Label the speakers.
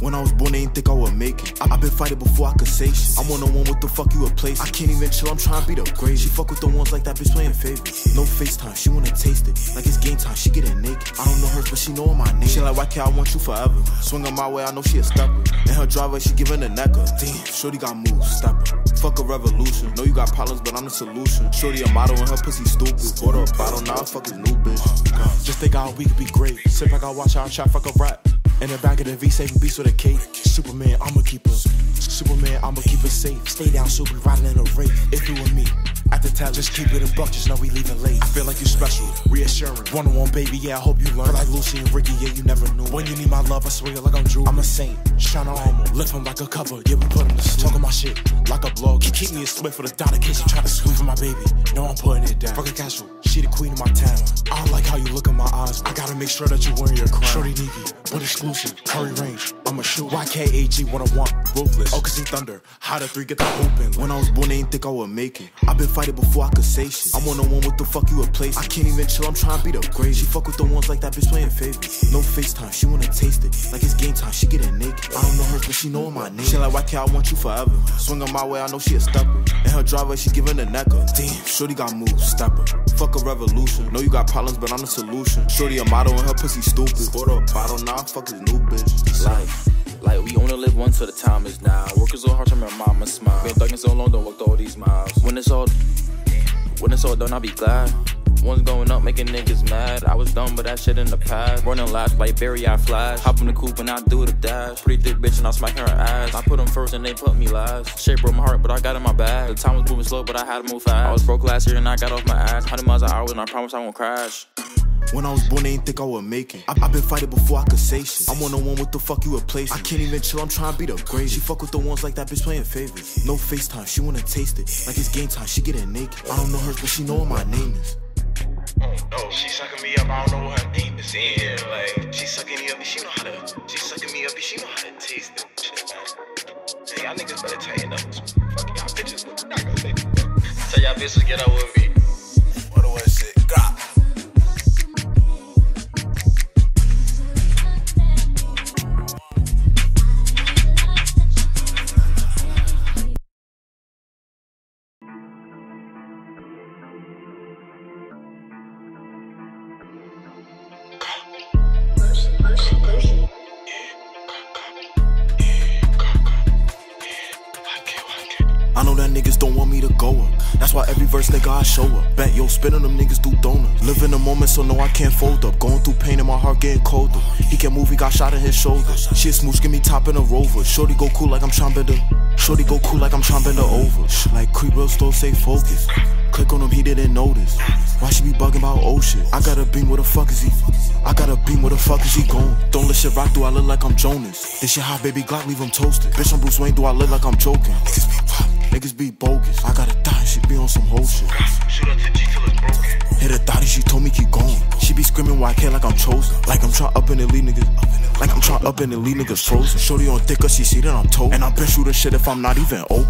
Speaker 1: When I was born, they didn't think I would make it. I, I been fighting before I could say shit. I'm on the one with the fuck you replace. I can't even chill, I'm trying to be the greatest. She fuck with the ones like that bitch playing favorites. No FaceTime, she wanna taste it. Like it's game time, she getting naked. I don't know her, but she know my name. She like, why can't I want you forever? Swing on my way, I know she a stepper. And her driver, she giving the neck up. Damn, shorty got moves, stepper. Fuck a revolution. Know you got problems, but I'm the solution. Shorty a model and her pussy stupid. Order a bottle, now I fuck his new bitch. Just think how we could be great. Sit back, I watch our chat, fuck a rap. In the back of the V, saving beats with a cape. Superman, I'ma keep her. Superman, I'ma keep her safe. Stay down, super riding in a race. If you and me. At the tell, just keep it a buck, just know we leaving late. I feel like you special, reassuring. One on one, baby, yeah, I hope you learn. Feel like Lucy and Ricky, yeah, you never knew. When you need my love, I swear like I'm Drew. I'm a saint, shine armor, lift him like a cover, yeah, we put him to sleep. Talking my shit like a blog. Keep, keep me a split for the in case you try to squeeze for my baby. No, I'm putting it down. Fucking casual, she the queen of my town. I like how you look in my eyes. I gotta make sure that you're wearing your crown. Shorty Nikki, exclusive, Curry range. I'ma shoot YKAG 101, ruthless. Oh, cause he thunder. How the three get the open. When I was born, they didn't think I would make it. I've been fighting before I could say shit. I'm on the one with the fuck you replace. I can't even chill, I'm trying to be the greatest. She fuck with the ones like that bitch playing favorites. No FaceTime, she wanna taste it. Like it's game time, she getting naked. I don't know her, but she know my name. She like, YK, I want you forever? Swing on my way, I know she a stepper. And her driver, she giving the neck up. Damn, shorty got moves, stepper. Fuck a revolution. Know you got problems, but I'm the solution. Shorty a model and her pussy stupid. Order a bottle, now I fuck his new bitch.
Speaker 2: Life. Like we only live once, so the time is now. Working so hard to make mama smile. Been thugging so long, don't walk all these miles. When it's all, when it's all done, I'll be glad. One's going up, making niggas mad. I was dumb, but that shit in the past. Running last like Barry, I flash. Hop in the coupe and I do the dash. Pretty thick bitch and I smack her ass. I put them first and they put me last. Shit broke my heart, but I got in my bag. The time was moving slow, but I had to move fast. I was broke last year and I got off my ass. 100 miles an hour and I promise I won't crash.
Speaker 1: When I was born, they didn't think I would make it. I, I been fighting before I could say shit. I'm on the one with the fuck you replace. I can't even chill, I'm trying to be the greatest. She fuck with the ones like that bitch playing favorites. No FaceTime, she wanna taste it. Like it's game time, she getting naked. I don't know hers, but she know what my name is.
Speaker 3: Oh, she sucking me up, I don't know what her name is. Yeah, like, she sucking me up, and she know how to, she sucking me up, and she know how to taste it. Shit, man. Hey, y'all niggas better tighten up. Fuck y'all bitches. Not gonna say. Tell y'all bitches get out with me.
Speaker 1: That niggas don't want me to go up. That's why every verse nigga I show up. Bet yo, spinning them niggas do donuts. Live in the moment, so no, I can't fold up. Going through pain and my heart getting colder. He can't move, he got shot in his shoulder. Shit smooch, give me top in a rover. Shorty go cool like I'm trying her. Shorty go cool like I'm trying her over. Like creep real still stay focused. Click on him, he didn't notice. Why she be bugging about old shit? I got a beam, where the fuck is he? I got a beam, where the fuck is he going? Don't let shit rock, do I look like I'm Jonas? This shit hot, baby Glock, leave him toasted. Bitch, I'm Bruce Wayne, do I look like I'm joking? Niggas be pop, niggas be bogus. I got a thought, she be on some whole shit.
Speaker 3: Shoot up to G till it's broken.
Speaker 1: Hit a thotty, she told me keep going. She be screaming why I can't like I'm chosen. Like I'm trying up in the lead niggas. Like I'm trying up in the lead niggas frozen. Shorty on thicker, she see that I'm told. And I'm been shooting shit if I'm not even open.